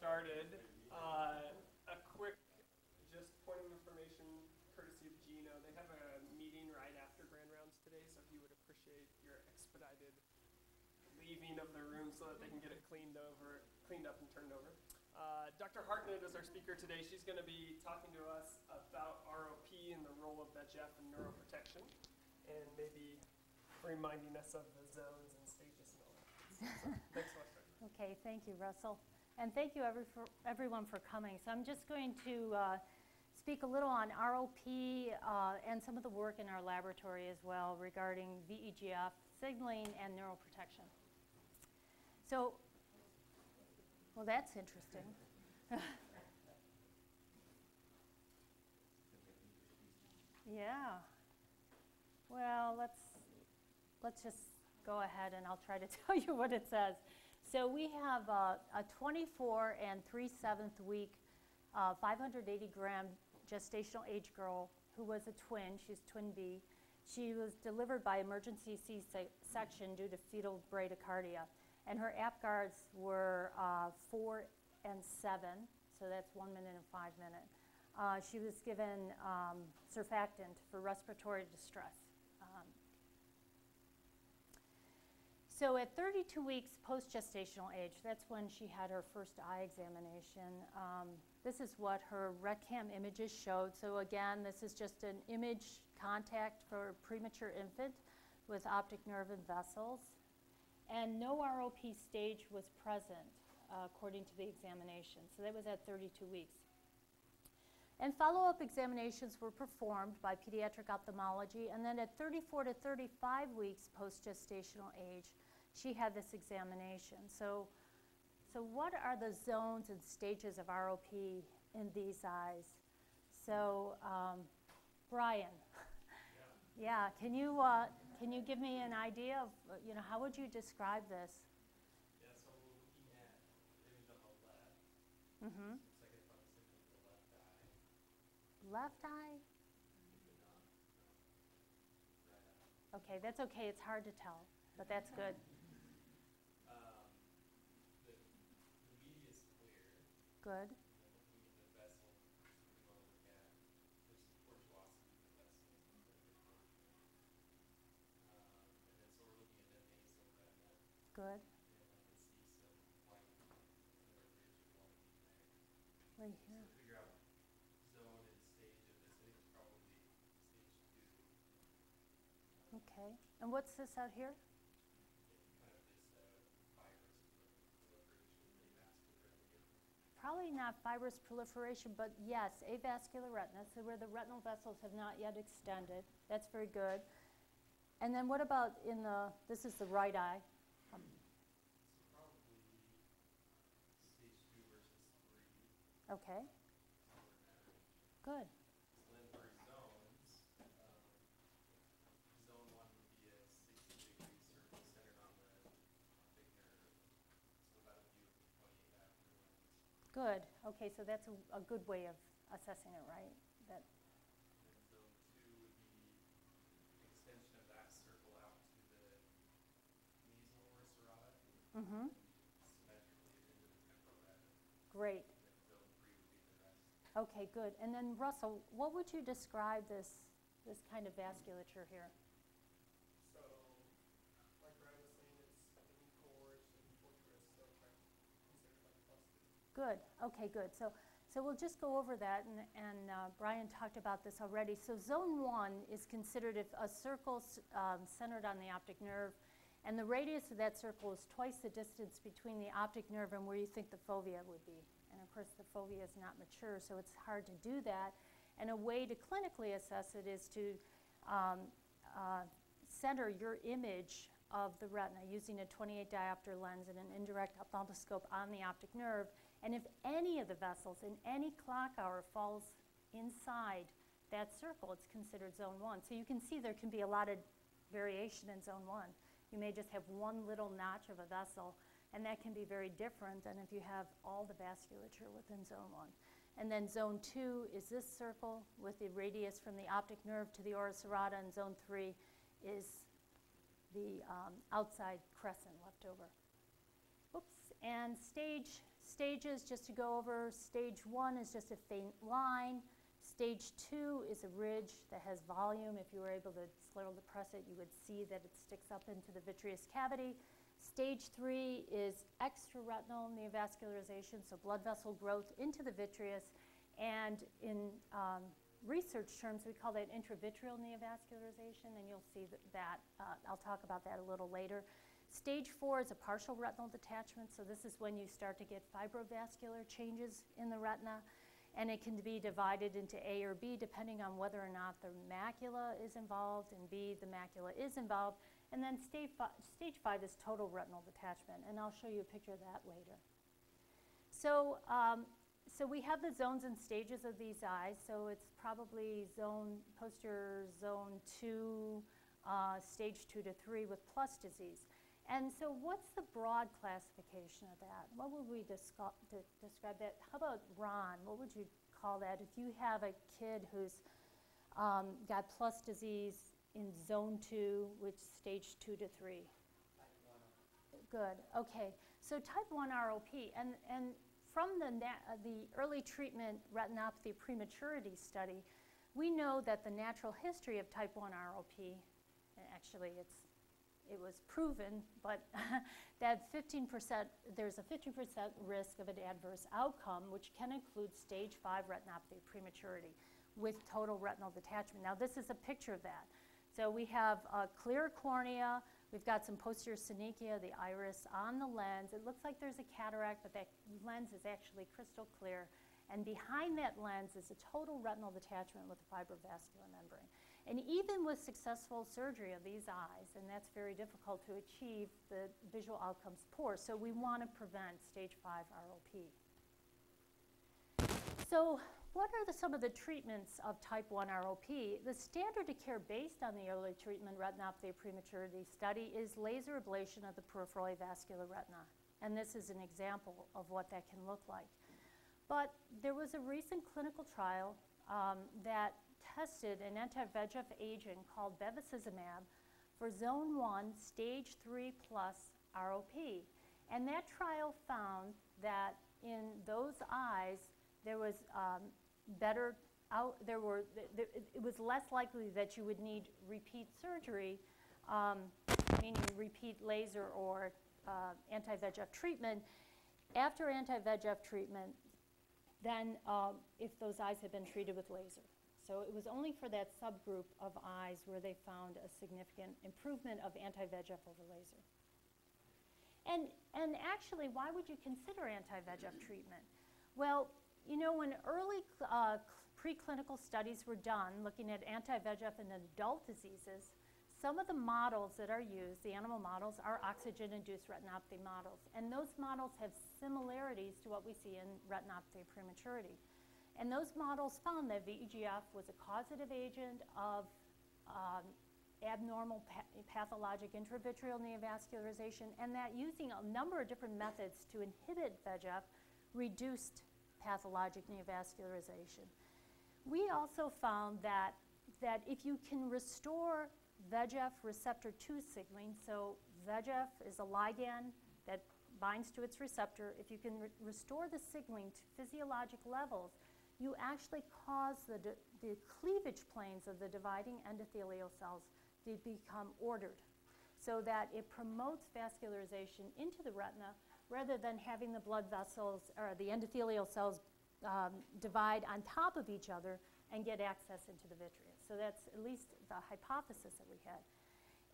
started, uh, a quick, just point of information courtesy of Gino. They have a meeting right after Grand Rounds today, so he would appreciate your expedited leaving of the room so that they can get it cleaned over, cleaned up and turned over. Uh, Dr. Hartnett is our speaker today. She's going to be talking to us about ROP and the role of VEGF in neuroprotection, and maybe reminding us of the zones and stages and all that. So, thanks so much. Okay, thank you, Russell. And thank you every, for, everyone for coming. So I'm just going to uh, speak a little on ROP uh, and some of the work in our laboratory as well regarding VEGF, signaling, and neuroprotection. So, well, that's interesting. yeah. Well, let's let's just go ahead and I'll try to tell you what it says. So we have a, a 24 and 3 7th week, uh, 580 gram gestational age girl who was a twin. She's twin B. She was delivered by emergency C-section due to fetal bradycardia. And her APGARs were uh, 4 and 7, so that's 1 minute and 5 minutes. Uh, she was given um, surfactant for respiratory distress. So at 32 weeks post-gestational age, that's when she had her first eye examination. Um, this is what her RetCam images showed. So again, this is just an image contact for a premature infant with optic nerve and vessels. And no ROP stage was present uh, according to the examination. So that was at 32 weeks. And follow-up examinations were performed by pediatric ophthalmology. And then at 34 to 35 weeks post-gestational age, she had this examination. So, so what are the zones and stages of ROP in these eyes? So, um, Brian, yeah. yeah, can you uh, can you give me an idea of you know how would you describe this? Yeah, so we're looking at the image on the left. Mm-hmm. Looks like the left eye. Left eye. Maybe not. No. Right eye. Okay, that's okay. It's hard to tell, but that's good. Um, the, the media is clear. Good. And then looking at the vessel, we want to look at the tortuosity of the vessel. Um, and then so we're looking at the nasal Good. there. Right here. Okay. And what's this out here? kind of this uh, virus proliferation of avascular retina. Probably not fibrous proliferation, but yes, avascular retina, so where the retinal vessels have not yet extended. That's very good. And then what about in the, this is the right eye. Um, So probably stage two versus three, Okay, somewhere in that range. good. So then for zones, um, zone one would be a sixty degree circle centered on the optic nerve. So about a view of the twenty-eight after lens. Good. Okay, so that's a, a good way of assessing it, right? That, And then zone two would be extension of that circle out to the nasal or serrata. mm-hmm. Symmetrically into the temporal retina. Great. And then zone three would be the rest. Okay, good. And then Russell, what would you describe this, this kind of vasculature here? So, like Brian was saying, it's cohorts and tortuous, so kind of considered like clusters. Good. Okay, good. So, so we'll just go over that, and, and uh, Brian talked about this already. So, zone one is considered if a circle um, centered on the optic nerve, and the radius of that circle is twice the distance between the optic nerve and where you think the fovea would be. And of course, the fovea is not mature, so it's hard to do that. And a way to clinically assess it is to um, uh, center your image of the retina using a 28 diopter lens and an indirect ophthalmoscope on the optic nerve. And if any of the vessels in any clock hour falls inside that circle, it's considered zone one. So you can see there can be a lot of variation in zone one. You may just have one little notch of a vessel, and that can be very different than if you have all the vasculature within zone one. And then zone two is this circle with the radius from the optic nerve to the ora serrata, and zone three is the um, outside crescent left over. Oops, and stage stages, just to go over, stage one is just a faint line. Stage two is a ridge that has volume. If you were able to scleral depress it, you would see that it sticks up into the vitreous cavity. Stage three is extraretinal neovascularization, so blood vessel growth into the vitreous. And in um, research terms, we call that intravitreal neovascularization, and you'll see that, that uh, I'll talk about that a little later. Stage four is a partial retinal detachment, so this is when you start to get fibrovascular changes in the retina, and it can be divided into A or B depending on whether or not the macula is involved, and B, the macula is involved. And then stage five, stage five is total retinal detachment, and I'll show you a picture of that later. So, um, so we have the zones and stages of these eyes. So it's probably zone posterior zone two, uh, stage two to three with plus disease. And so what's the broad classification of that? What would we descri- de- describe that? How about Ron? What would you call that? If you have a kid who's um, got plus disease in zone two, which stage two to three? Good, okay. So type 1 ROP, and, and from the, the early treatment retinopathy prematurity study, we know that the natural history of type 1 ROP, and actually it's, it was proven, but that 15%, there's a 15% risk of an adverse outcome, which can include stage 5 retinopathy prematurity with total retinal detachment. Now, this is a picture of that. So we have a clear cornea, we've got some posterior synechia, the iris on the lens. It looks like there's a cataract, but that lens is actually crystal clear. And behind that lens is a total retinal detachment with a fibrovascular membrane. And even with successful surgery of these eyes, and that's very difficult to achieve, the visual outcomes poor. So we want to prevent stage 5 ROP. So what are the, some of the treatments of type 1 ROP? The standard of care based on the early treatment retinopathy of prematurity study is laser ablation of the peripheral avascular retina. And this is an example of what that can look like. But there was a recent clinical trial um, that tested an anti-VEGF agent called bevacizumab for zone 1, stage 3 plus ROP. And that trial found that in those eyes, there was um, better out, there were, th- th- it was less likely that you would need repeat surgery, um, meaning repeat laser or uh, anti-VEGF treatment. After anti-VEGF treatment, than um, if those eyes had been treated with laser. So it was only for that subgroup of eyes where they found a significant improvement of anti-VEGF over laser. And, and actually, why would you consider anti-VEGF treatment? Well, you know, when early uh, preclinical studies were done looking at anti-VEGF in adult diseases, some of the models that are used, the animal models, are oxygen-induced retinopathy models. And those models have similarities to what we see in retinopathy prematurity. And those models found that VEGF was a causative agent of um, abnormal pa pathologic intravitreal neovascularization, and that using a number of different methods to inhibit VEGF reduced pathologic neovascularization. We also found that, that if you can restore VEGF receptor 2 signaling, so VEGF is a ligand that binds to its receptor. If you can re restore the signaling to physiologic levels, you actually cause the, the cleavage planes of the dividing endothelial cells to become ordered so that it promotes vascularization into the retina rather than having the blood vessels or the endothelial cells um, divide on top of each other and get access into the vitreous. So that's at least the hypothesis that we had.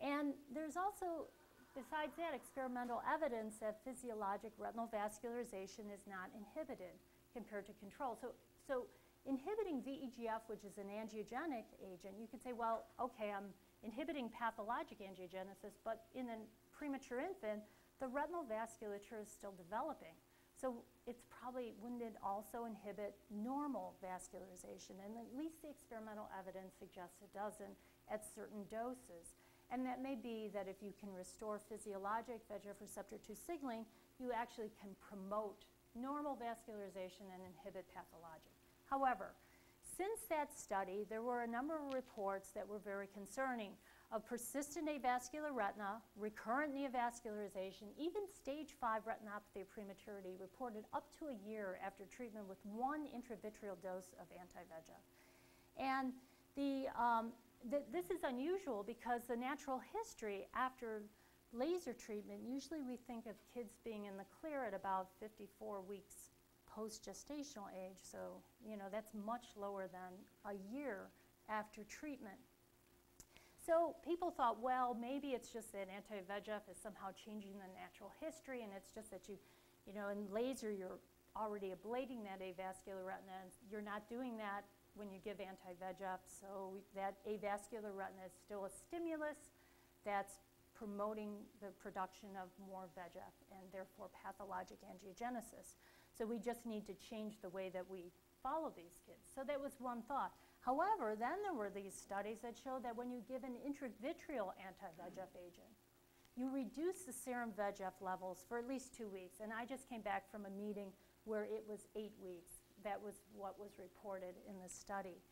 And there's also, besides that, experimental evidence that physiologic retinal vascularization is not inhibited compared to control. So, so inhibiting VEGF, which is an angiogenic agent, you could say, well, okay, I'm inhibiting pathologic angiogenesis, but in a premature infant, the retinal vasculature is still developing. So it's probably, wouldn't it also inhibit normal vascularization? And at least the experimental evidence suggests it doesn't at certain doses. And that may be that if you can restore physiologic VEGF receptor 2 signaling, you actually can promote normal vascularization and inhibit pathologic. However, since that study, there were a number of reports that were very concerning. of persistent avascular retina, recurrent neovascularization, even stage 5 retinopathy of prematurity reported up to a year after treatment with one intravitreal dose of anti-VEGF. And the, um, th this is unusual because the natural history after laser treatment, usually we think of kids being in the clear at about 54 weeks post-gestational age, so you know that's much lower than a year after treatment. So people thought, well, maybe it's just that anti-VEGF is somehow changing the natural history, and it's just that you, you know, in laser you're already ablating that avascular retina, and you're not doing that when you give anti-VEGF, so that avascular retina is still a stimulus that's promoting the production of more VEGF and therefore pathologic angiogenesis. So we just need to change the way that we follow these kids. So that was one thought. However, then there were these studies that showed that when you give an intravitreal anti-VEGF agent, you reduce the serum VEGF levels for at least two weeks. And I just came back from a meeting where it was eight weeks. That was what was reported in the study.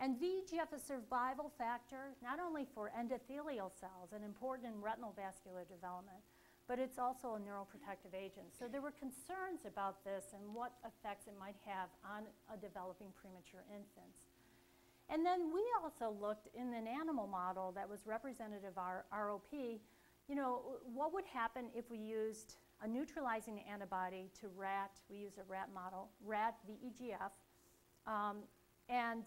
And VEGF is a survival factor not only for endothelial cells and important in retinal vascular development, but it's also a neuroprotective agent. So there were concerns about this and what effects it might have on a developing premature infant. And then we also looked in an animal model that was representative of our ROP, you know, what would happen if we used a neutralizing antibody to rat, we use a rat model, rat VEGF, um, and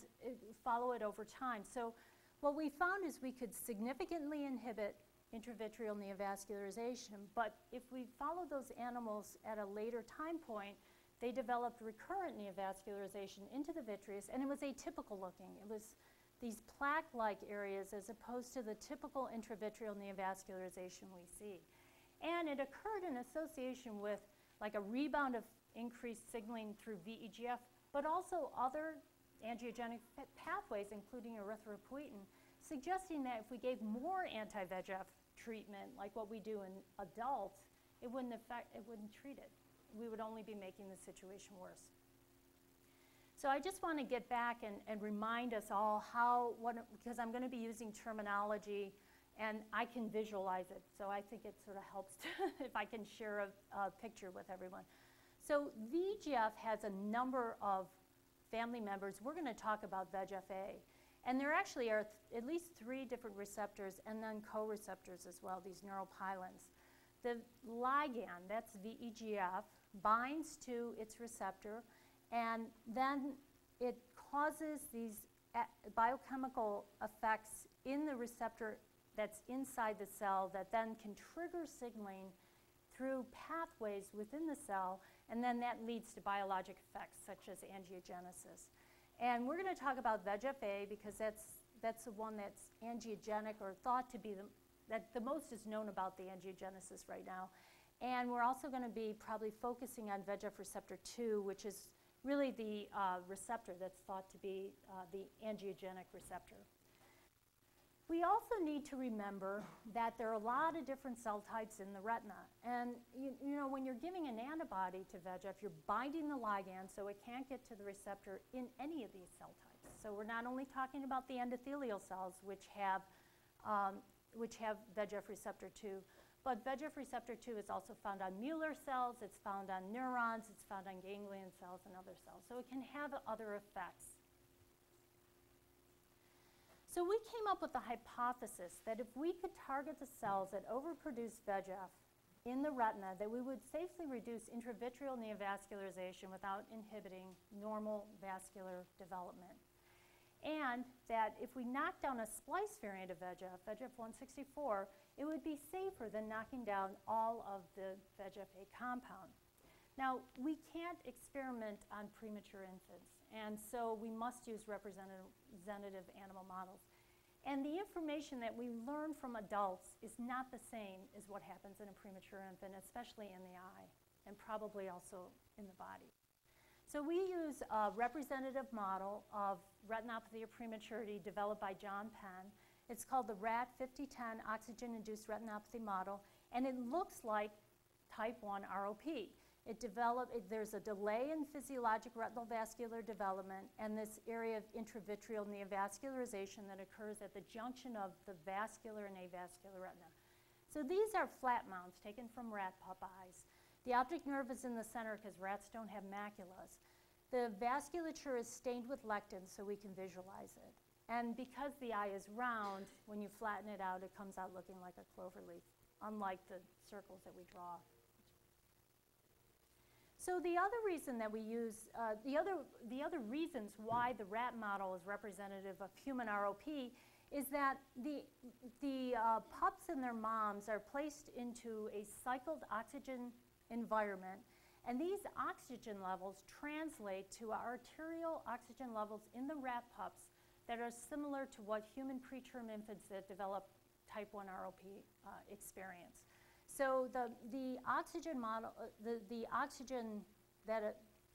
follow it over time. So what we found is we could significantly inhibit intravitreal neovascularization, but if we followed those animals at a later time point, they developed recurrent neovascularization into the vitreous, and it was atypical looking. It was these plaque-like areas as opposed to the typical intravitreal neovascularization we see. And it occurred in association with like a rebound of increased signaling through VEGF, but also other angiogenic pathways, including erythropoietin, suggesting that if we gave more anti-VEGF treatment, like what we do in adults, it wouldn't affect, it wouldn't treat it we would only be making the situation worse. So I just want to get back and, and remind us all how, what, because I'm going to be using terminology and I can visualize it. So I think it sort of helps to, if I can share a, a picture with everyone. So VEGF has a number of family members. We're going to talk about VEGF-A. And there actually are at least three different receptors and then co-receptors as well, these neuropilins. The ligand, that's VEGF, binds to its receptor, and then it causes these eh, biochemical effects in the receptor that's inside the cell that then can trigger signaling through pathways within the cell, and then that leads to biologic effects such as angiogenesis. And we're going to talk about VEGF-A because that's, that's the one that's angiogenic or thought to be the, that the most is known about the angiogenesis right now. And we're also going to be probably focusing on VEGF receptor 2, which is really the uh, receptor that's thought to be uh, the angiogenic receptor. We also need to remember that there are a lot of different cell types in the retina. And you, you, know, when you're giving an antibody to VEGF, you're binding the ligand so it can't get to the receptor in any of these cell types. So we're not only talking about the endothelial cells, which have, um, which have VEGF receptor 2, but VEGF receptor 2 is also found on Mueller cells, it's found on neurons, it's found on ganglion cells and other cells. So it can have other effects. So we came up with the hypothesis that if we could target the cells that overproduce VEGF in the retina, that we would safely reduce intravitreal neovascularization without inhibiting normal vascular development. And that if we knock down a splice variant of VEGF, VEGF 164, it would be safer than knocking down all of the VEGF-A compound. Now, we can't experiment on premature infants, and so we must use representative animal models. And the information that we learn from adults is not the same as what happens in a premature infant, especially in the eye, and probably also in the body. So we use a representative model of retinopathy of prematurity developed by John Penn, it's called the RAT 5010 oxygen-induced retinopathy model, and it looks like type 1 ROP. It develop, it, there's a delay in physiologic retinal vascular development and this area of intravitreal neovascularization that occurs at the junction of the vascular and avascular retina. So these are flat mounts taken from rat pup eyes. The optic nerve is in the center because rats don't have maculas. The vasculature is stained with lectin so we can visualize it. And because the eye is round, when you flatten it out, it comes out looking like a clover leaf, unlike the circles that we draw. So the other reason that we use, uh, the, other, the other reasons why the rat model is representative of human ROP is that the, the uh, pups and their moms are placed into a cycled oxygen environment and these oxygen levels translate to arterial oxygen levels in the rat pups that are similar to what human preterm infants that develop type 1 ROP uh, experience. So the, the oxygen model, uh, the, the oxygen that uh,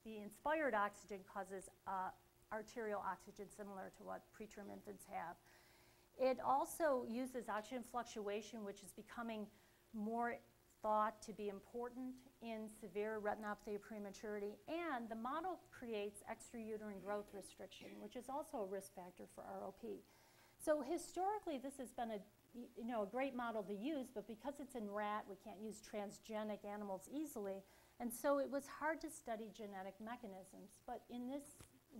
the inspired oxygen causes uh, arterial oxygen similar to what preterm infants have. It also uses oxygen fluctuation, which is becoming more thought to be important in severe retinopathy of prematurity, and the model creates extrauterine growth restriction, which is also a risk factor for ROP. So historically, this has been a you know, a great model to use, but because it's in rat, we can't use transgenic animals easily, and so it was hard to study genetic mechanisms. But in this,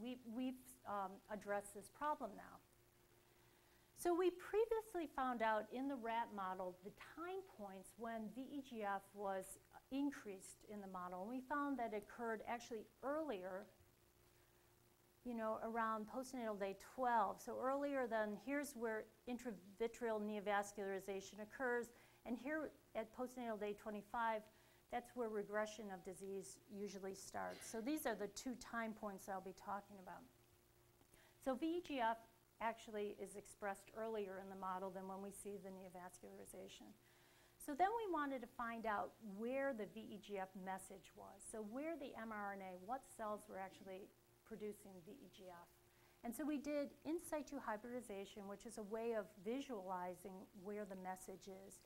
we, we've um, addressed this problem now. So we previously found out in the rat model the time points when VEGF was increased in the model. And we found that it occurred actually earlier, you know, around postnatal day 12. So earlier than here's where intravitreal neovascularization occurs. And here at postnatal day 25, that's where regression of disease usually starts. So these are the two time points I'll be talking about. So VEGF actually is expressed earlier in the model than when we see the neovascularization. So then we wanted to find out where the VEGF message was. So where the mRNA, what cells were actually producing VEGF. And so we did in situ hybridization, which is a way of visualizing where the message is.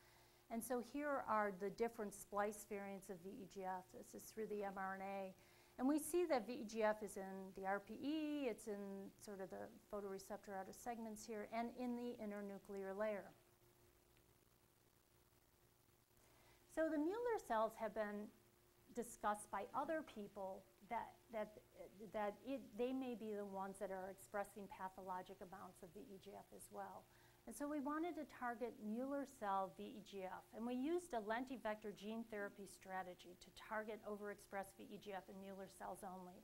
And so here are the different splice variants of VEGF. This is through the mRNA. And we see that VEGF is in the RPE, it's in sort of the photoreceptor outer segments here, and in the internuclear layer. So the Mueller cells have been discussed by other people that, that, that it, they may be the ones that are expressing pathologic amounts of the EGF as well. And so we wanted to target Mueller cell VEGF, and we used a lentivector gene therapy strategy to target overexpressed VEGF in Mueller cells only.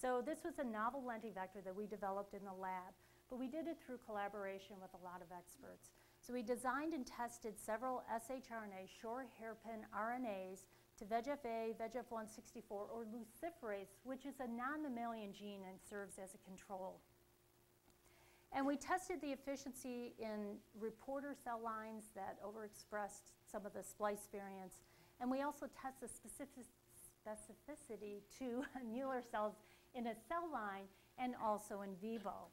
So this was a novel lentivector that we developed in the lab, but we did it through collaboration with a lot of experts. So we designed and tested several shRNA, short hairpin RNAs, to VEGF-A, VEGF-164, or luciferase, which is a non-mammalian gene and serves as a control. And we tested the efficiency in reporter cell lines that overexpressed some of the splice variants. And we also tested specific specificity to Mueller cells in a cell line and also in vivo.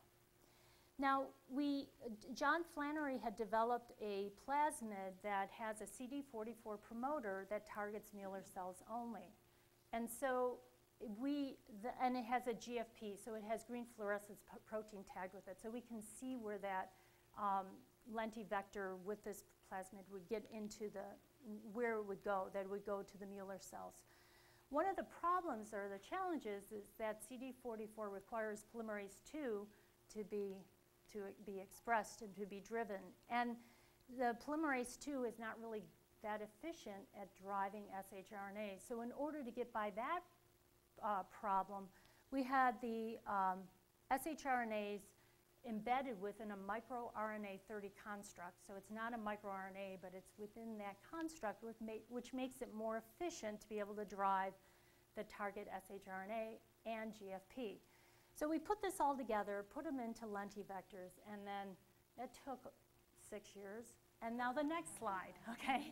Now, we, John Flannery had developed a plasmid that has a CD44 promoter that targets Mueller cells only. And so we, the, and it has a GFP, so it has green fluorescence protein tagged with it. So we can see where that um, lentivector with this plasmid would get into the, where it would go, that would go to the Mueller cells. One of the problems or the challenges is that CD44 requires polymerase II to be, to be expressed and to be driven. And the polymerase II is not really that efficient at driving shRNA. So in order to get by that uh, problem, we had the um, shRNAs embedded within a microRNA 30 construct. So it's not a microRNA, but it's within that construct, which makes it more efficient to be able to drive the target shRNA and GFP. So we put this all together, put them into lentivectors, and then it took six years. And now the next slide, okay?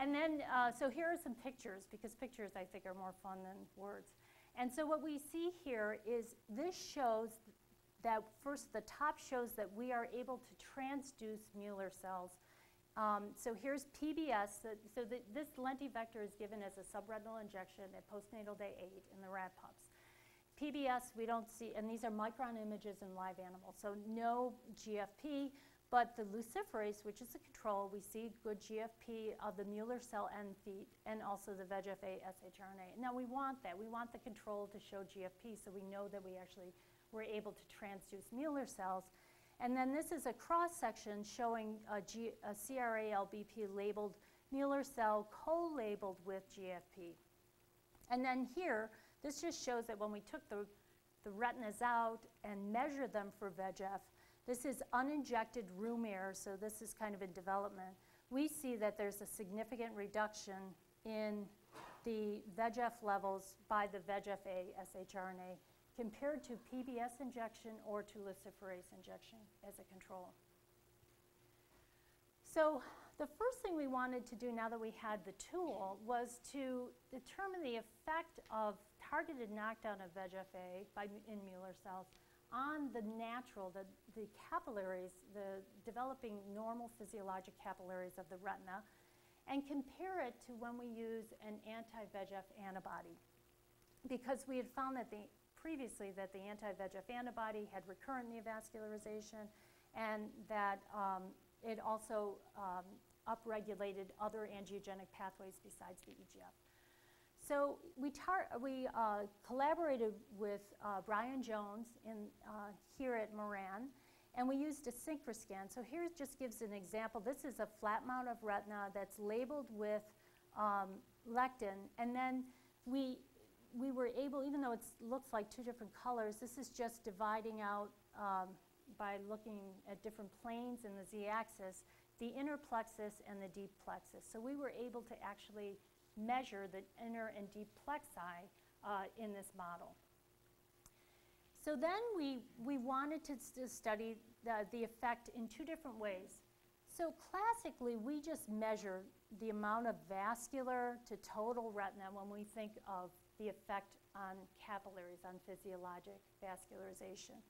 And then, uh, so here are some pictures, because pictures I think are more fun than words. And so what we see here is this shows that first the top shows that we are able to transduce Mueller cells Um, so here's PBS. So, so the, this lenti vector is given as a subretinal injection at postnatal day eight in the rat pups. PBS, we don't see, and these are micron images in live animals, so no GFP, but the luciferase, which is the control, we see good GFP of the Mueller cell end feet and also the VEGF-A shRNA. Now we want that. We want the control to show GFP so we know that we actually were able to transduce Mueller cells. And then this is a cross-section showing a, G, a CRAL-BP labeled Mueller cell co-labeled with GFP. And then here, this just shows that when we took the, the retinas out and measured them for VEGF, this is uninjected room air, so this is kind of in development. We see that there's a significant reduction in the VEGF levels by the VEGF-A shRNA compared to PBS injection or to luciferase injection as a control. So the first thing we wanted to do now that we had the tool was to determine the effect of targeted knockdown of VEGF-A by, in Mueller cells on the natural, the, the capillaries, the developing normal physiologic capillaries of the retina, and compare it to when we use an anti-VEGF antibody. Because we had found that the, previously that the anti-VEGF antibody had recurrent neovascularization and that um, it also um, upregulated other angiogenic pathways besides the EGF. So we, we uh, collaborated with uh, Brian Jones in, uh, here at Moran, and we used a SynchroScan. So here just gives an example. This is a flat mount of retina that's labeled with um, lectin, and then we, we were able, even though it looks like two different colors, this is just dividing out um, by looking at different planes in the z-axis, the inner plexus and the deep plexus. So we were able to actually measure the inner and deep plexi uh, in this model. So then we, we wanted to, to study the, the effect in two different ways. So classically, we just measure the amount of vascular to total retina when we think of the effect on capillaries, on physiologic vascularization.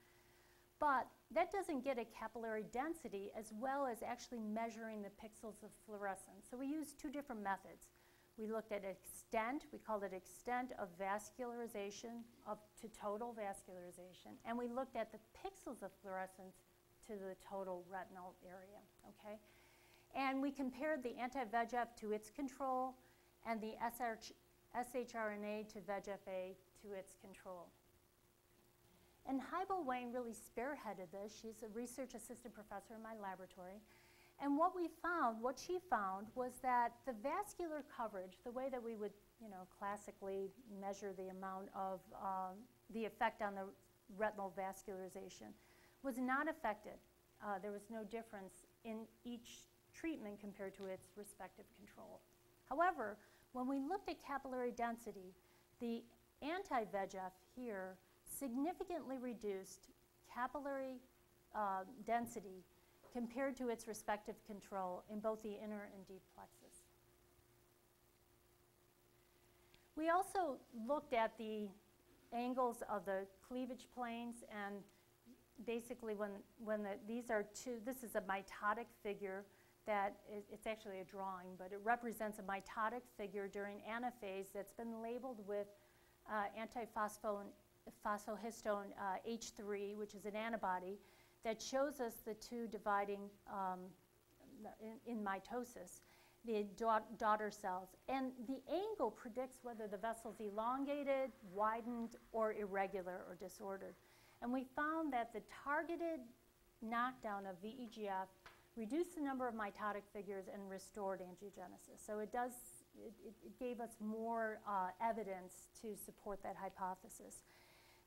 But that doesn't get a capillary density as well as actually measuring the pixels of fluorescence. So we use two different methods. We looked at extent, we called it extent of vascularization of, to total vascularization, and we looked at the pixels of fluorescence to the total retinal area, okay? And we compared the anti-VEGF to its control and the SH, shRNA to VEGF-A to its control. And Haibo Wayne really spearheaded this. She's a research assistant professor in my laboratory. And what we found, what she found, was that the vascular coverage, the way that we would, you know, classically measure the amount of um, the effect on the retinal vascularization, was not affected. Uh, there was no difference in each treatment compared to its respective control. However, when we looked at capillary density, the anti-VEGF here significantly reduced capillary uh, density compared to its respective control in both the inner and deep plexus. We also looked at the angles of the cleavage planes and basically when, when the, these are two, this is a mitotic figure that is, it's actually a drawing, but it represents a mitotic figure during anaphase that's been labeled with uh, antiphosphohistone uh, H3, which is an antibody, that shows us the two dividing um, in, in, mitosis, the da daughter cells. And the angle predicts whether the vessel's elongated, widened, or irregular or disordered. And we found that the targeted knockdown of VEGF reduced the number of mitotic figures and restored angiogenesis. So it does, it, it gave us more uh, evidence to support that hypothesis.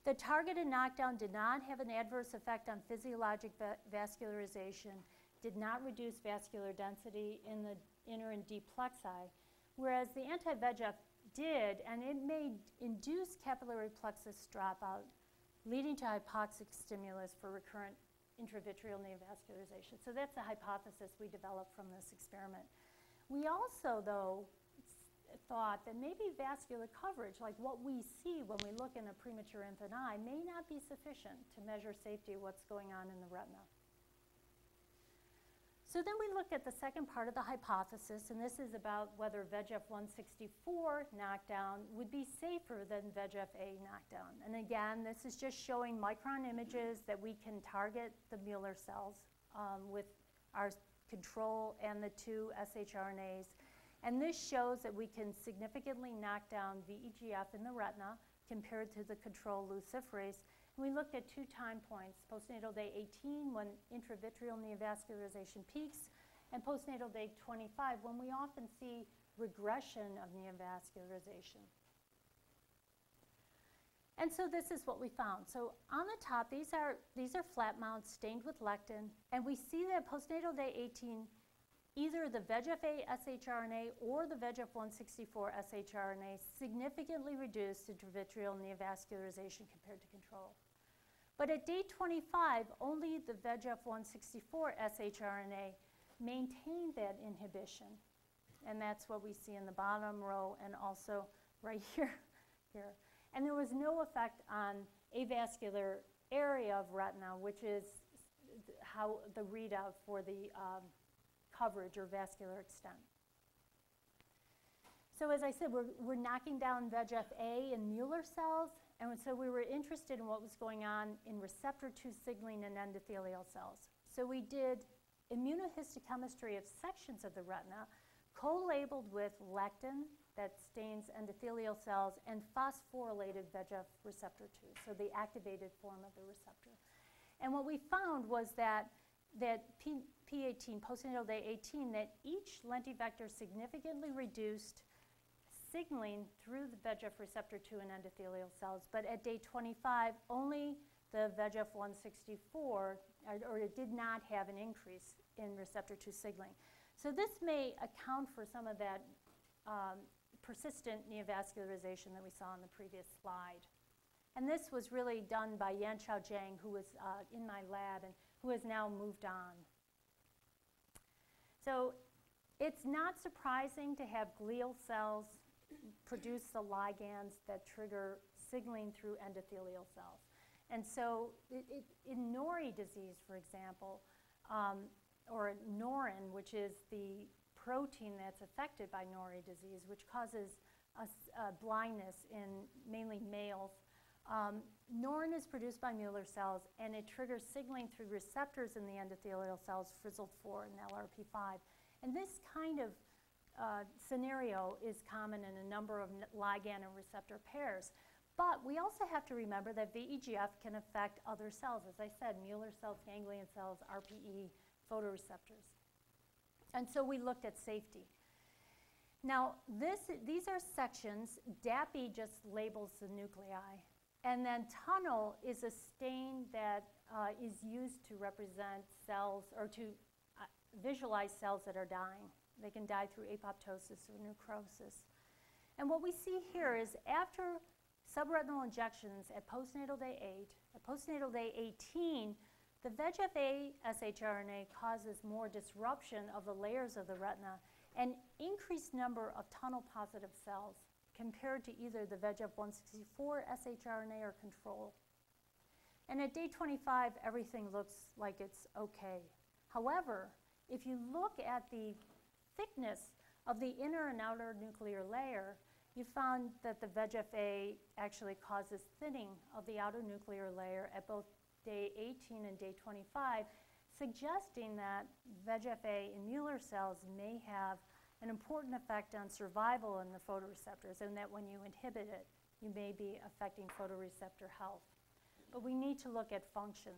The targeted knockdown did not have an adverse effect on physiologic va vascularization, did not reduce vascular density in the inner and deep plexi, whereas the anti-VEGF did, and it may induce capillary plexus dropout, leading to hypoxic stimulus for recurrent intravitreal neovascularization. So that's a hypothesis we developed from this experiment. We also, though, thought that maybe vascular coverage, like what we see when we look in a premature infant eye, may not be sufficient to measure safety of what's going on in the retina. So then we looked at the second part of the hypothesis, and this is about whether VEGF 164 knockdown would be safer than VEGF A knockdown. And again, this is just showing micron images that we can target the Mueller cells um, with our control and the two shRNAs. And this shows that we can significantly knock down VEGF in the retina compared to the control luciferase. And we looked at two time points, postnatal day 18 when intravitreal neovascularization peaks, and postnatal day 25 when we often see regression of neovascularization. And so this is what we found. So on the top, these are, these are flat mounts stained with lectin, and we see that postnatal day 18 either the VEGF-A shRNA or the VEGF-164 shRNA significantly reduced intravitreal neovascularization compared to control. But at day 25, only the VEGF-164 shRNA maintained that inhibition. And that's what we see in the bottom row and also right here. here. And there was no effect on avascular area of retina, which is how the readout for the um, coverage or vascular extent. So as I said, we're, we're knocking down VEGF-A in Mueller cells, and so we were interested in what was going on in receptor 2 signaling in endothelial cells. So we did immunohistochemistry of sections of the retina, co-labeled with lectin that stains endothelial cells and phosphorylated VEGF receptor 2, so the activated form of the receptor. And what we found was that that P18, postnatal day 18, that each lentivector significantly reduced signaling through the VEGF receptor 2 in endothelial cells, but at day 25, only the VEGF 164, or, or it did not have an increase in receptor 2 signaling. So this may account for some of that um, persistent neovascularization that we saw in the previous slide. And this was really done by Yanchao Zhang, who was uh, in my lab and who has now moved on. So it's not surprising to have glial cells produce the ligands that trigger signaling through endothelial cells. And so it, it, in Norrie disease, for example, um, or Norrin, which is the protein that's affected by Norrie disease, which causes a, a blindness in mainly males, um, Norrin is produced by Mueller cells, and it triggers signaling through receptors in the endothelial cells, Frizzled4 and LRP5. And this kind of uh, scenario is common in a number of ligand and receptor pairs. But we also have to remember that VEGF can affect other cells. As I said, Mueller cells, ganglion cells, RPE, photoreceptors. And so we looked at safety. Now, this, these are sections. DAPI just labels the nuclei. And then tunnel is a stain that uh, is used to represent cells or to uh, visualize cells that are dying. They can die through apoptosis or necrosis. And what we see here is after subretinal injections at postnatal day 8, at postnatal day 18, the VEGF-A shRNA causes more disruption of the layers of the retina and increased number of tunnel-positive cells compared to either the VEGF-164 shRNA or control. And at day 25, everything looks like it's okay. However, if you look at the thickness of the inner and outer nuclear layer, you found that the VEGF-A actually causes thinning of the outer nuclear layer at both day 18 and day 25, suggesting that VEGF-A in Mueller cells may have an important effect on survival in the photoreceptors and that when you inhibit it, you may be affecting photoreceptor health. But we need to look at function.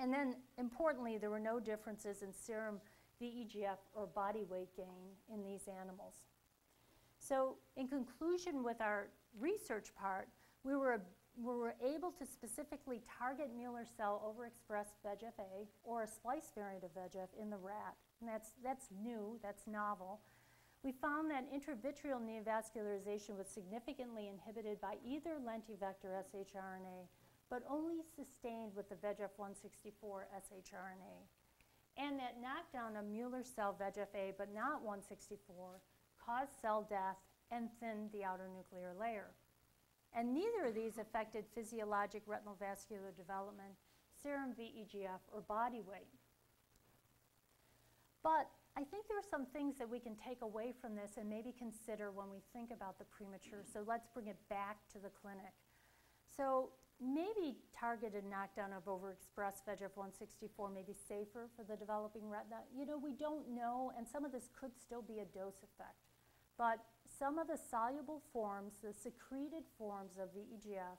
And then importantly, there were no differences in serum VEGF or body weight gain in these animals. So in conclusion with our research part, we were, we were able to specifically target Mueller cell overexpressed VEGF-A or a splice variant of VEGF in the rat and that's, that's new, that's novel. We found that intravitreal neovascularization was significantly inhibited by either lentivector shRNA, but only sustained with the VEGF-164 shRNA. And that knockdown of Mueller cell VEGF-A, but not 164, caused cell death and thinned the outer nuclear layer. And neither of these affected physiologic retinal vascular development, serum VEGF, or body weight. But I think there are some things that we can take away from this and maybe consider when we think about the premature. So let's bring it back to the clinic. So maybe targeted knockdown of overexpressed VEGF-164 may be safer for the developing retina. You know, we don't know, and some of this could still be a dose effect. But some of the soluble forms, the secreted forms of the EGF,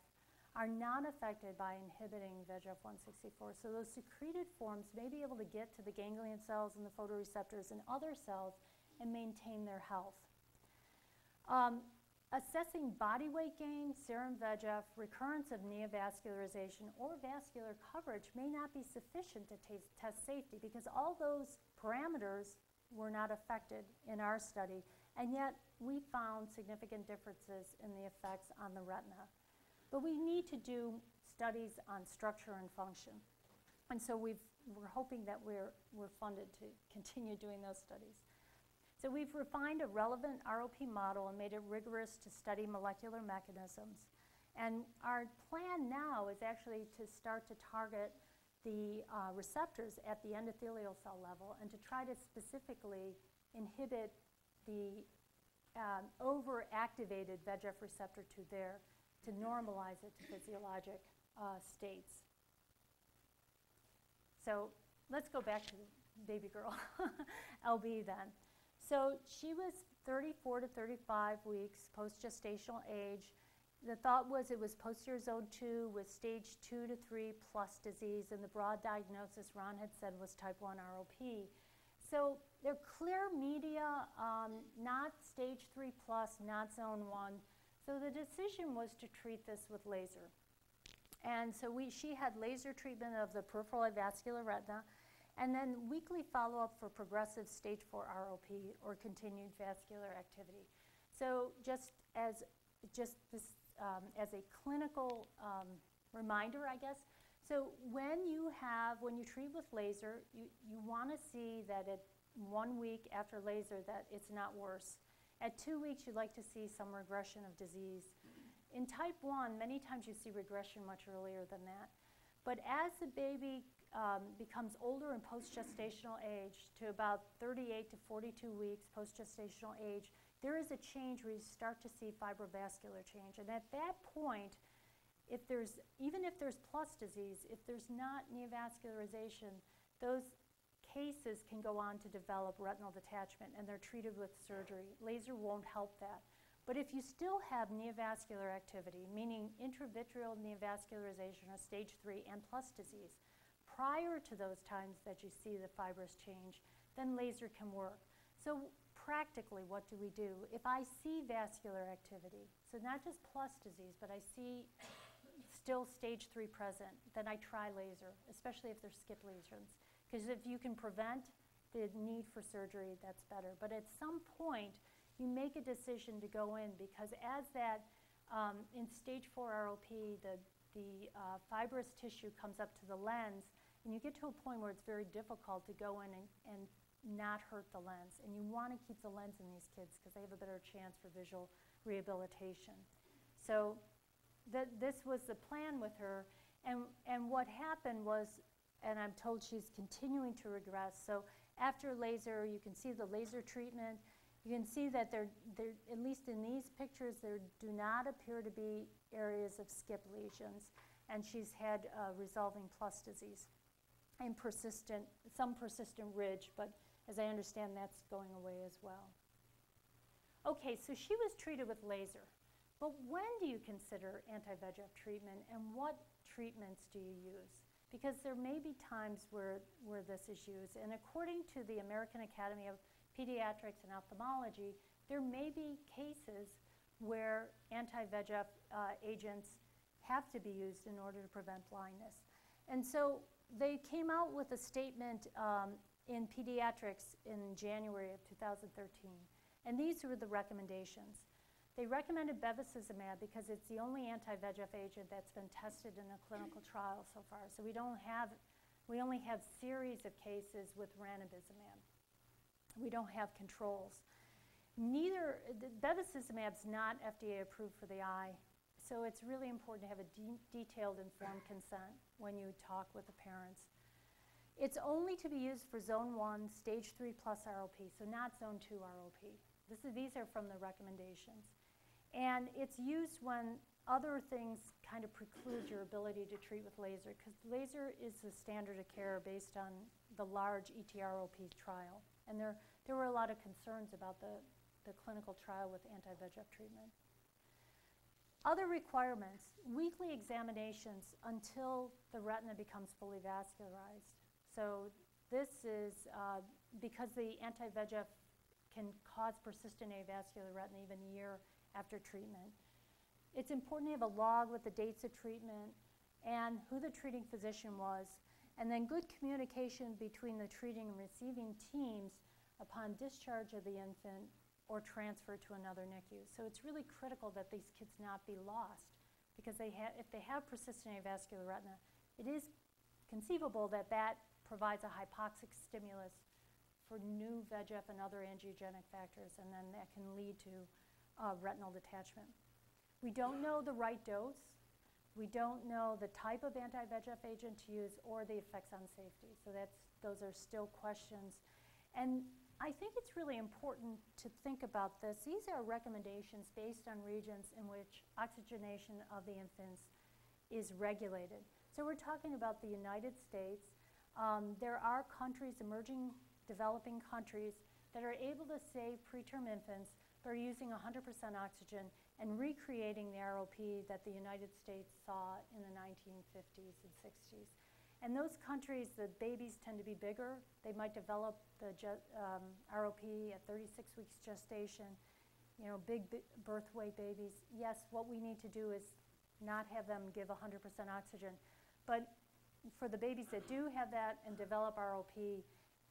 are not affected by inhibiting VEGF-164. So those secreted forms may be able to get to the ganglion cells and the photoreceptors and other cells and maintain their health. Um, assessing body weight gain, serum VEGF, recurrence of neovascularization, or vascular coverage may not be sufficient to test safety because all those parameters were not affected in our study and yet we found significant differences in the effects on the retina. But we need to do studies on structure and function. And so we've, we're hoping that we're, we're funded to continue doing those studies. So we've refined a relevant ROP model and made it rigorous to study molecular mechanisms. And our plan now is actually to start to target the uh, receptors at the endothelial cell level and to try to specifically inhibit the um, overactivated VEGF receptor 2 there to normalize it to physiologic uh, states. So let's go back to baby girl, LB then. So she was 34 to 35 weeks post-gestational age. The thought was it was posterior zone 2 with stage 2 to 3 plus disease, and the broad diagnosis Ron had said was type 1 ROP. So they're clear media, um, not stage three plus, not zone one. So the decision was to treat this with laser. And so we, she had laser treatment of the peripheral avascular retina and then weekly follow-up for progressive stage 4 ROP or continued vascular activity. So just as, just this, um, as a clinical um, reminder, I guess, so when you have, when you treat with laser, you, you want to see that at one week after laser that it's not worse. At two weeks, you'd like to see some regression of disease. In type 1, many times you see regression much earlier than that. But as the baby um, becomes older in post-gestational age to about 38 to 42 weeks post-gestational age, there is a change where you start to see fibrovascular change. And at that point, if there's, even if there's plus disease, if there's not neovascularization, those cases can go on to develop retinal detachment and they're treated with surgery. Laser won't help that. But if you still have neovascular activity, meaning intravitreal neovascularization of stage 3 and plus disease, prior to those times that you see the fibrous change, then laser can work. So practically, what do we do? If I see vascular activity, so not just plus disease, but I see still stage three present, then I try laser, especially if there's skip lesions. Because if you can prevent the need for surgery, that's better. But at some point, you make a decision to go in because as that, um, in stage four ROP, the, the uh, fibrous tissue comes up to the lens, and you get to a point where it's very difficult to go in and, and not hurt the lens. And you want to keep the lens in these kids because they have a better chance for visual rehabilitation. So that this was the plan with her. And, and what happened was, and I'm told she's continuing to regress. So after laser, you can see the laser treatment. You can see that there, there, at least in these pictures, there do not appear to be areas of skip lesions. And she's had uh, resolving plus disease and persistent, some persistent ridge, but as I understand, that's going away as well. Okay, so she was treated with laser. But when do you consider anti-VEGF treatment and what treatments do you use? Because there may be times where, where this is used. And according to the American Academy of Pediatrics and Ophthalmology, there may be cases where anti-VEGF uh, agents have to be used in order to prevent blindness. And so they came out with a statement um, in pediatrics in January of 2013. And these were the recommendations. They recommended bevacizumab because it's the only anti-VEGF agent that's been tested in a clinical trial so far. So we don't have, we only have series of cases with ranibizumab. We don't have controls. Neither, bevacizumab's not FDA approved for the eye, so it's really important to have a de detailed informed consent when you talk with the parents. It's only to be used for Zone 1, Stage 3 plus ROP, so not Zone 2 ROP. This is, these are from the recommendations. And it's used when other things kind of preclude your ability to treat with laser, because laser is the standard of care based on the large ETROP trial. And there, there were a lot of concerns about the, the clinical trial with anti-VEGF treatment. Other requirements, weekly examinations until the retina becomes fully vascularized. So this is uh, because the anti-VEGF can cause persistent avascular retina even a year after treatment. It's important to have a log with the dates of treatment and who the treating physician was, and then good communication between the treating and receiving teams upon discharge of the infant or transfer to another NICU. So it's really critical that these kids not be lost because they if they have persistent avascular retina, it is conceivable that that provides a hypoxic stimulus for new VEGF and other angiogenic factors, and then that can lead to retinal detachment. We don't know the right dose. We don't know the type of anti-VEGF agent to use or the effects on safety. So that's, those are still questions. And I think it's really important to think about this. These are recommendations based on regions in which oxygenation of the infants is regulated. So we're talking about the United States. Um, there are countries, emerging developing countries, that are able to save preterm infants by using 100% oxygen and recreating the ROP that the United States saw in the 1950s and 60s. And those countries, the babies tend to be bigger. They might develop the um, ROP at 36 weeks gestation, you know, big bi- birth weight babies. Yes, what we need to do is not have them give 100% oxygen. But for the babies that do have that and develop ROP,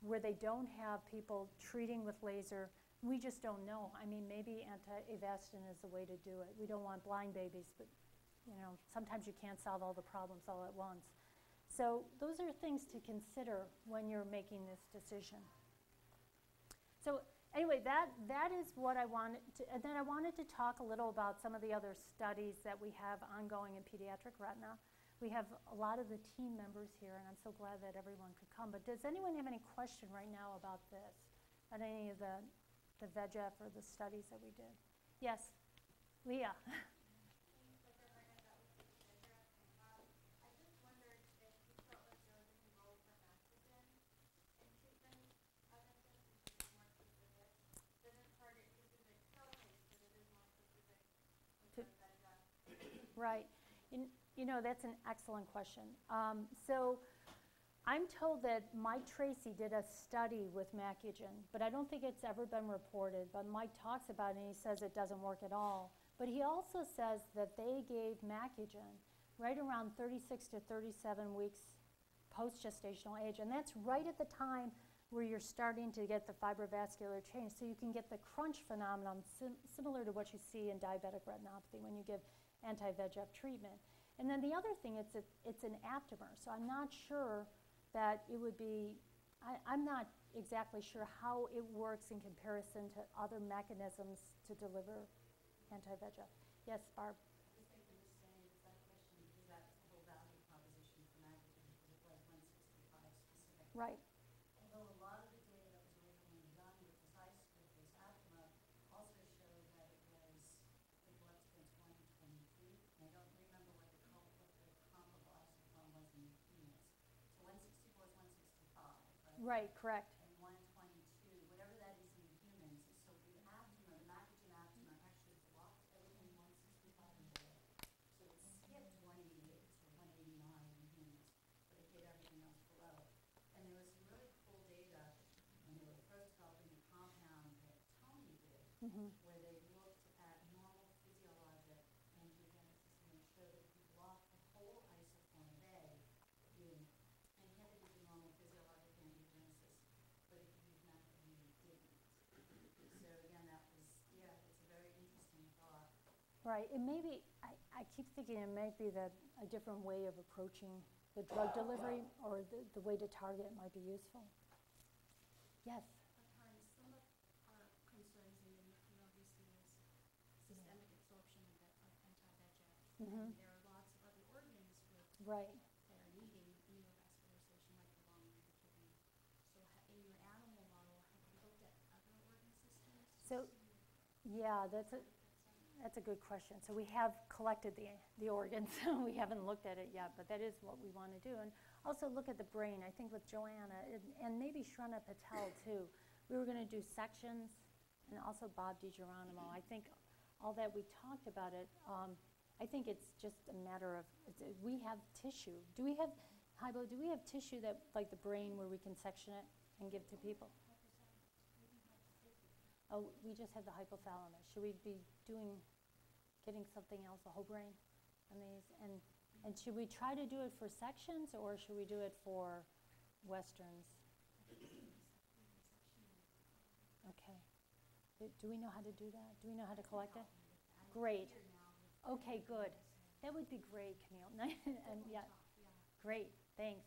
where they don't have people treating with laser, we just don't know. I mean, maybe anti-avastin is the way to do it. We don't want blind babies, but you know, sometimes you can't solve all the problems all at once. So those are things to consider when you're making this decision. So anyway, that, that is what I wanted to, and then I wanted to talk a little about some of the other studies that we have ongoing in pediatric retina. We have a lot of the team members here, and I'm so glad that everyone could come. But does anyone have any question right now about this, about any of the, the VEGF or the studies that we did? Yes, Leah. Right. You, you know, that's an excellent question. Um, so I'm told that Mike Trese did a study with Macugen, but I don't think it's ever been reported. But Mike talks about it and he says it doesn't work at all. But he also says that they gave Macugen right around 36 to 37 weeks post gestational age. And that's right at the time where you're starting to get the fibrovascular change. So you can get the crunch phenomenon sim- similar to what you see in diabetic retinopathy when you give anti-VEGF treatment. And then the other thing, it's, a, it's an aptamer, so I'm not sure that it would be, I, I'm not exactly sure how it works in comparison to other mechanisms to deliver anti-VEGF. Yes, Barb? was thinking the same exact question, because that's the whole value proposition for Macugen, because it was 165 specific. Right. Although a lot of the data that was originally done with this ice, with this aptamer also showed that it was, I think, up to 2022. And I don't remember what the, co- what the comparable isoform was in humans. So 164 is 165, right? Correct. And 122, whatever that is in humans. So the aptamer, the Macugen aptamer actually blocked everything 165 in there. So it skipped 188 or 189 in humans, but it did everything else below. And there was some really cool data when they were first developing the compound that Tony did, Mhm. where Right. It may be, I, I keep thinking it might be that a different way of approaching the drug delivery or the, the way to target might be useful. Yes? Mm-hmm. There are lots of other organs with right. that are needing like the lung and the kidney. So in your animal model, have you looked at other organ systems? So, yeah, that's a that's a good question. So we have collected the, the organs, we haven't looked at it yet, but that is what we want to do. And also look at the brain, I think with Joanna, and, and maybe Shrana Patel too. We were gonna do sections, and also Bob DiGeronimo. I think all that we talked about it, um, I think it's just a matter of, it's, uh, we have tissue. Do we have, Haibo, do we have tissue that, like the brain, where we can section it and give to people? Oh, we just have the hypothalamus. Should we be doing, getting something else, a whole brain on? And, and should we try to do it for sections, or should we do it for westerns? Okay. Do- Do we know how to do that? Do we know how to collect it? Great. Okay, good. That would be great, Camille. And, yeah, great, thanks.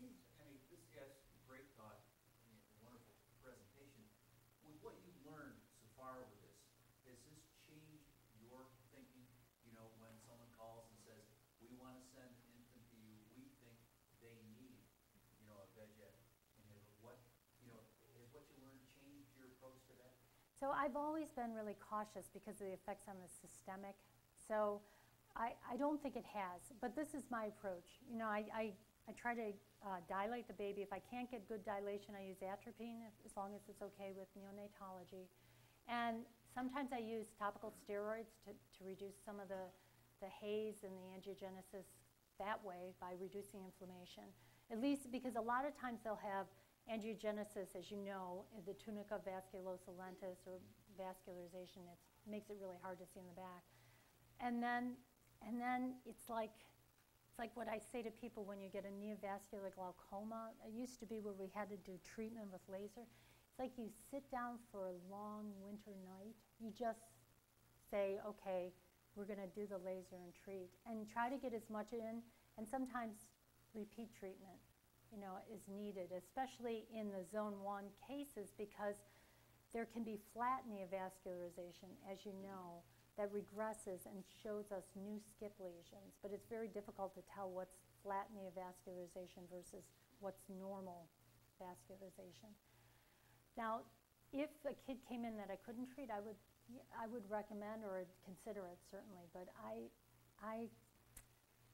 I mean, this guy's great thought, I mean, wonderful presentation. With what you've learned so far with this, has this changed your thinking? You know, when someone calls and says, we want to send an infant to you, we think they need, you know, a VEGF inhibitor. What, you know, has what you learned changed your approach to that? So I've always been really cautious because of the effects on the systemic. So I, I don't think it has, but this is my approach. You know, I, I, I try to uh, dilate the baby. If I can't get good dilation, I use atropine, if- as long as it's okay with neonatology. And sometimes I use topical steroids to, to reduce some of the, the haze and the angiogenesis that way by reducing inflammation. At least because a lot of times they'll have angiogenesis, as you know, in the tunica vasculosa lentis or vascularization. It makes it really hard to see in the back. And then, and then it's like, it's like what I say to people when you get a neovascular glaucoma. It used to be where we had to do treatment with laser. It's like you sit down for a long winter night. You just say, okay, we're going to do the laser and treat, and try to get as much in. And sometimes repeat treatment, you know, is needed, especially in the zone one cases, because there can be flat neovascularization, as you know, that regresses and shows us new skip lesions. But it's very difficult to tell what's flat neovascularization versus what's normal vascularization. Now, if a kid came in that I couldn't treat, I would, I would recommend or consider it certainly. But I, I,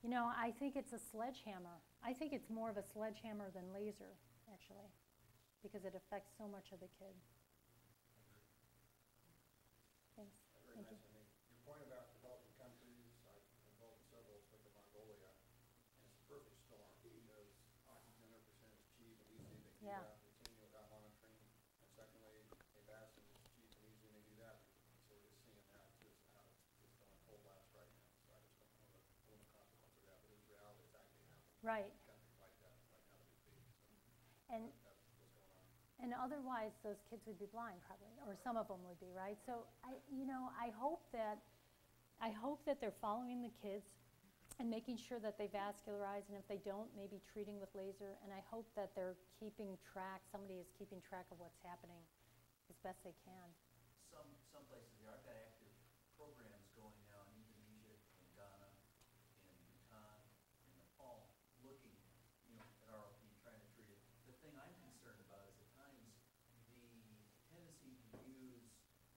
you know, I think it's a sledgehammer. I think it's more of a sledgehammer than laser, actually, because it affects so much of the kid. Thanks. Very Thank you. nice, I mean, your point about developing countries, I've involved in several, like of Mongolia, and it's a perfect storm, because oxygen hundred percent is cheap and easy, they can do Yeah. that routinely without monitoring. And secondly, Avastin is cheap and easy, and they do that, so we're just seeing that just out, it's just going full blast right now. So I just don't know the full consequence of that, but it's reality, it's actually happening Right. in countries like that right now that we see, so And, and otherwise, those kids would be blind probably, or some of them would be, right? So I, you know, I hope that, I hope that they're following the kids and making sure that they vascularize, and if they don't, maybe treating with laser. And I hope that they're keeping track, somebody is keeping track of what's happening as best they can. Some, some places there, I've got active programs going now in Indonesia, in Ghana, in Bhutan, in Nepal, looking, you know, at ROP, trying to treat it. The thing I'm concerned about is at times, the tendency to use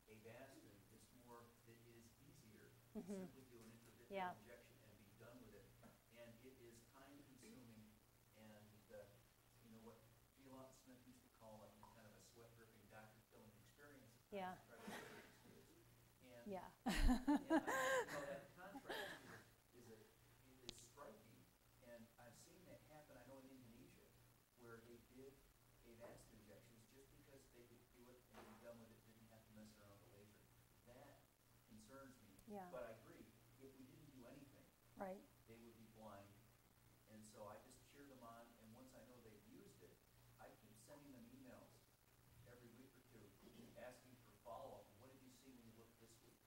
Avastin is more, it is easier to Mhm. simply do an intravitreal Yeah. injection and be done with it. And it is time consuming and, uh, you know, what Elon Smith used to call like kind of a sweat dripping, doctor killing experience. Yeah. to try to treat these kids. And Yeah. and I, you know, that contrast is, a- is, a- is striking, and I've seen that happen, I know in Indonesia, where they did Avastin injections just because they could do it and be done with it, didn't have to mess around with the laser. That concerns me. Yeah. But I agree, if we didn't do anything, Right. they would be blind, and so I just cheer them on, and once I know they've used it, I keep sending them emails every week or two, asking for follow-up, what did you see when you looked this week?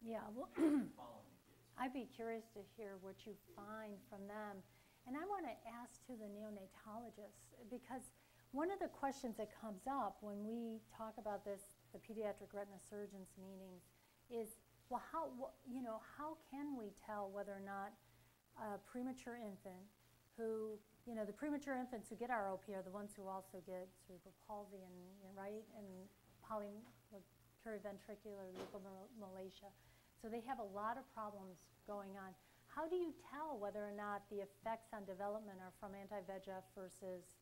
Yeah, well, Following the kids. I'd be curious to hear what you find from them. And I want to ask to the neonatologists, because one of the questions that comes up when we talk about this, the pediatric retina surgeons meetings, is, well, how, wha- you know, how can we tell whether or not a premature infant who, you know, the premature infants who get ROP are the ones who also get cerebral palsy and, and right, and poly, periventricular leukomalacia. So they have a lot of problems going on. How do you tell whether or not the effects on development are from anti-VEGF versus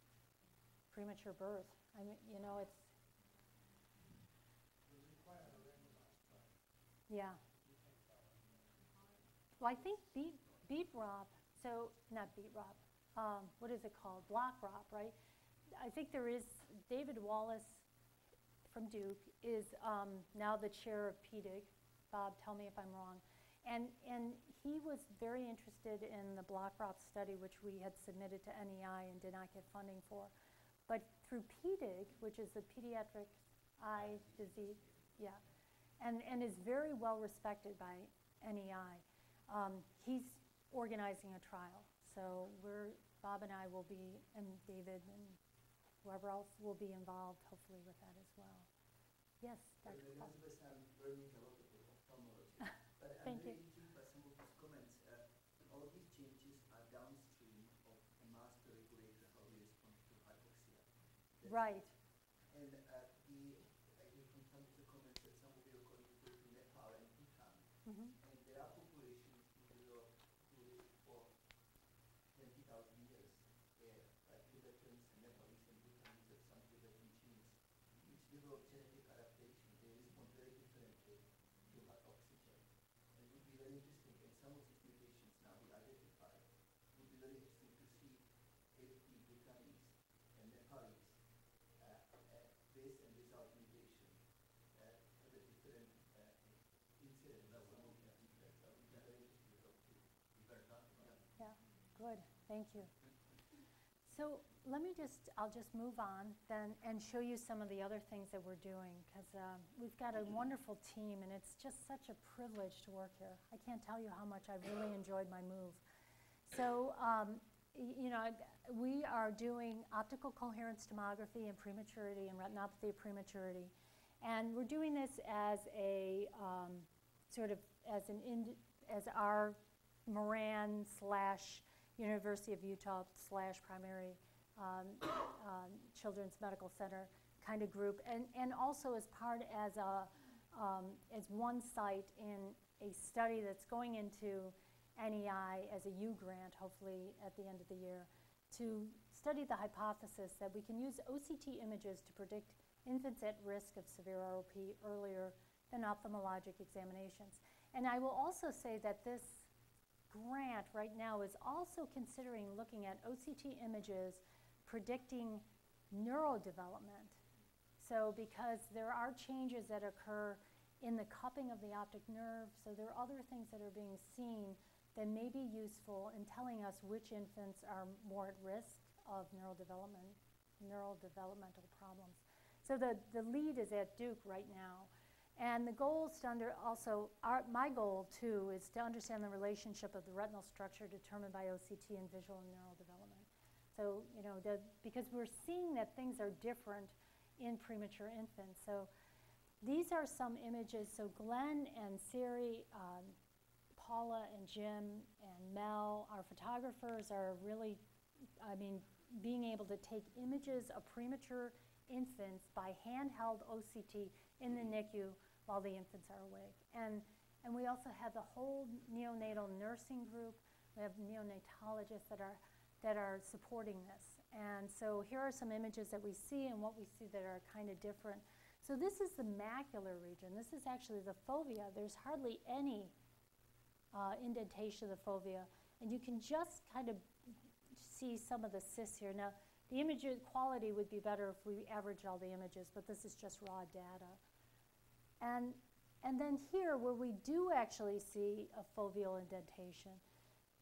premature birth? I mean, you know, it's, yeah. Well, I think beat, beat ROP, so, not beat ROP, um, what is it called? Block ROP, right? I think there is, David Wallace from Duke is um, now the chair of PEDIG. Bob, tell me if I'm wrong. And, and he was very interested in the block ROP study, which we had submitted to NEI and did not get funding for. But through PEDIG, which is the Pediatric Eye Disease, yeah, and, and is very well respected by NEI, um, he's organizing a trial. So we're, Bob and I will be, and David and whoever else will be involved, hopefully, with that as well. Yes, Dr. Paul. Elizabeth, I'm learning a lot about ophthalmology. But I'm Thank you. intrigued by some of these comments. Uh, all these changes are downstream of a master regulator how we respond to hypoxia. That's- Right, And uh, the, I hear from some of the comments that some of your colleagues go to Nepal and Bhutan, mhm, and there are populations who develop who live for 20,000 years there, like Tibetans and Nepalese and Bhutanese have some Tibetan genes, which develop genetic adaptation. They respond very differently to high oxygen. And it would be very interesting, and some of these mutations now we identified, it would be very interesting to see if the Bhutanese and Nepalese, uh, uh, based and without mutation, uh, have a different uh, incidence of some of these defects. That would be very interesting to talk to. We better talk about it. yeah, good, thank you. So let me just, I'll just move on then and show you some of the other things that we're doing because we've got a wonderful team and it's just such a privilege to work here. I can't tell you how much I've really enjoyed my move. So, um, you know, we are doing optical coherence tomography and prematurity and retinopathy of prematurity. And we're doing this as a um, sort of as an as our Moran slash University of Utah slash primary um, um, Children's Medical Center kind of group, and, and also as part as a um, as one site in a study that's going into NEI as a U grant, hopefully at the end of the year, to study the hypothesis that we can use OCT images to predict infants at risk of severe ROP earlier than ophthalmologic examinations. And I will also say that this grant right now is also considering looking at OCT images predicting neurodevelopment. So because there are changes that occur in the cupping of the optic nerve, so there are other things that are being seen that may be useful in telling us which infants are more at risk of neurodevelopment, neurodevelopmental problems. So the, the lead is at Duke right now. And the goal is to under, also, our, my goal too is to understand the relationship of the retinal structure determined by OCT and visual and neural development. So, you know, the, because we're seeing that things are different in premature infants. So these are some images. So Glenn and Siri, um, Paula and Jim and Mel, our photographers are really, I mean, being able to take images of premature infants by handheld OCT in the NICU while the infants are awake. And, and we also have the whole neonatal nursing group. We have neonatologists that are, that are supporting this. And so here are some images that we see and what we see that are kind of different. So this is the macular region. This is actually the fovea. There's hardly any uh, indentation of the fovea. And you can just kind of see some of the cysts here. Now, the image quality would be better if we averaged all the images, but this is just raw data. And, and then here, where we do actually see a foveal indentation,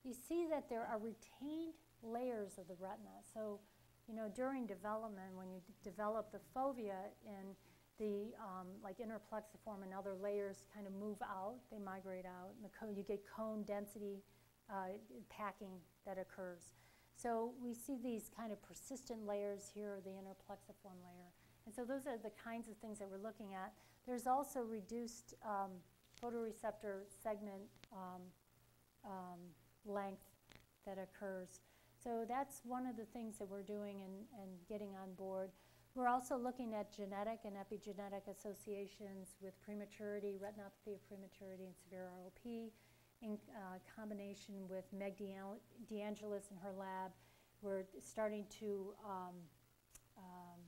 you see that there are retained layers of the retina. So, you know, during development, when you develop the fovea in the, um, like interplexiform and other layers kind of move out, they migrate out, and the cone, you get cone density uh, packing that occurs. So we see these kind of persistent layers here, the interplexiform layer. And so those are the kinds of things that we're looking at. There's also reduced um, photoreceptor segment um, um, length that occurs. So that's one of the things that we're doing and, and getting on board. We're also looking at genetic and epigenetic associations with prematurity, retinopathy of prematurity, and severe ROP, in uh, combination with Meg Dean- DeAngelis in her lab. We're starting to um, um,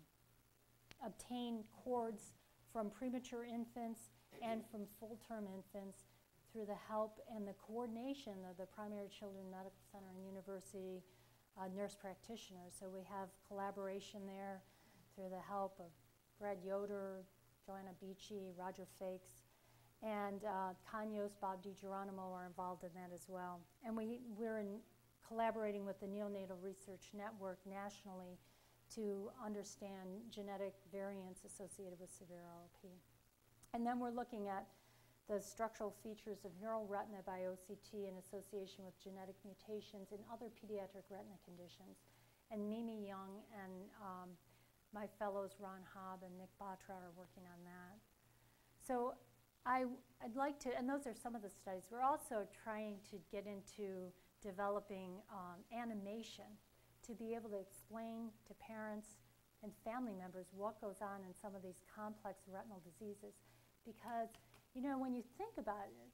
obtain cords from premature infants and from full-term infants through the help and the coordination of the Primary Children Medical Center and University uh, nurse practitioners. So we have collaboration there through the help of Brad Yoder, Joanna Beachy, Roger Fakes, and uh, Kanyos, Bob DiGeronimo are involved in that as well. And we, we're in collaborating with the Neonatal Research Network nationally to understand genetic variants associated with severe ROP. And then we're looking at the structural features of neural retina by OCT in association with genetic mutations in other pediatric retina conditions. And Mimi Young and um, my fellows Ron Hobb and Nick Batra are working on that. So I, would like to, and those are some of the studies. We're also trying to get into developing um, animation to be able to explain to parents and family members what goes on in some of these complex retinal diseases. Because, you know, when you think about it,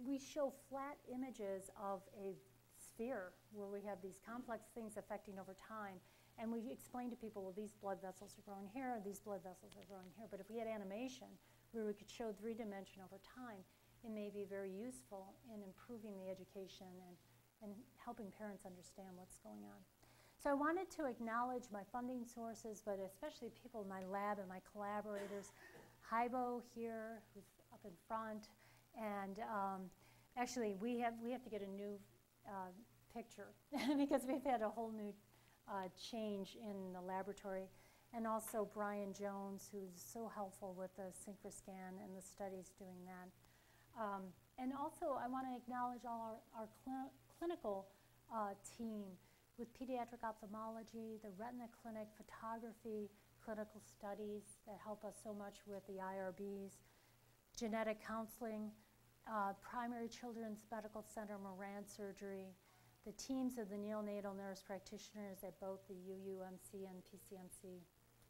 we show flat images of a sphere where we have these complex things affecting over time. And we explain to people, well, these blood vessels are growing here, these blood vessels are growing here. But if we had animation where we could show three dimension over time, it may be very useful in improving the education and, and helping parents understand what's going on. So I wanted to acknowledge my funding sources, but especially people in my lab and my collaborators. Haibo here, who's up in front, and um, actually we have we have to get a new uh, picture because we've had a whole new uh, change in the laboratory, and also Brian Jones, who's so helpful with the SynchroScan and the studies doing that. Um, and also, I want to acknowledge all our, our cl clinical uh, team with pediatric ophthalmology, the retina clinic, photography, clinical studies that help us so much with the IRBs, genetic counseling, uh, primary children's medical center, Moran surgery, the teams of the neonatal nurse practitioners at both the UUMC and PCMC,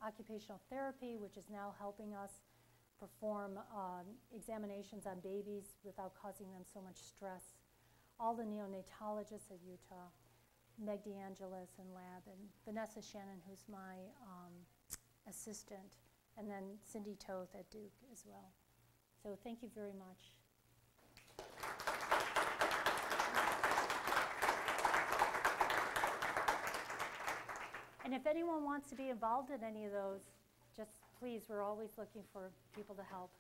occupational therapy, which is now helping us perform um, examinations on babies without causing them so much stress, all the neonatologists at Utah, Meg DeAngelis in lab, and Vanessa Shannon, who's my um, assistant, and then Cindy Toth at Duke as well. So thank you very much. And if anyone wants to be involved in any of those, just please, we're always looking for people to help.